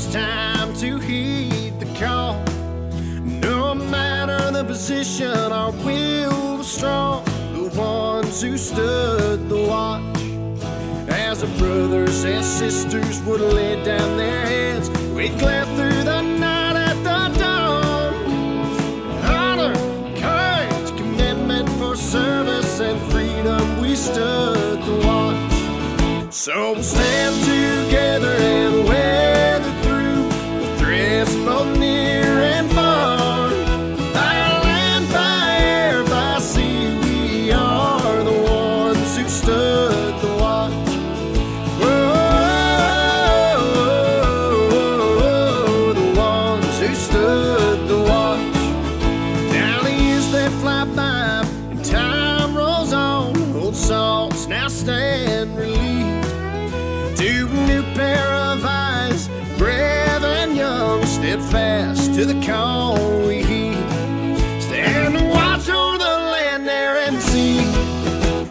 was time to heed the call. No matter the position, our will was strong. The ones who stood the watch. As the brothers and sisters would lay down their heads, We clapped through the night at the dawn. Honor, courage, commitment for service and freedom, we stood the watch. So we'll stand together. Steadfast to the call we heed. Stand and watch over the land, air, and sea.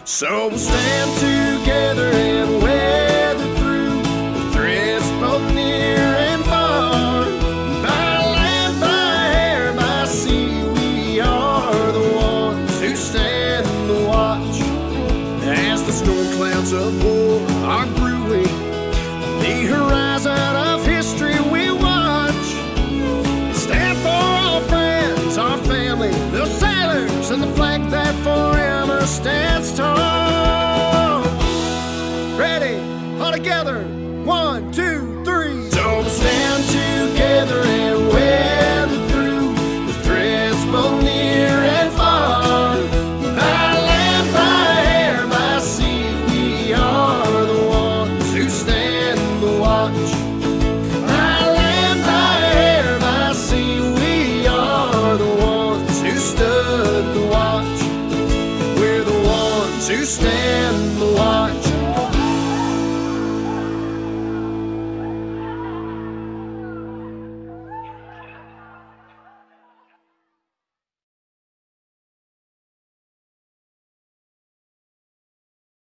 So we'll stand together and weather through the threats both near and far. By land, by air, by sea, we are the ones who stand the watch. As the storm clouds of war are brewing, the horizon forever stands tall. Ready, all together, one, two, three. So stand together and weather through the threats both near and far. We are the ones who stand the watch. Stand the watch.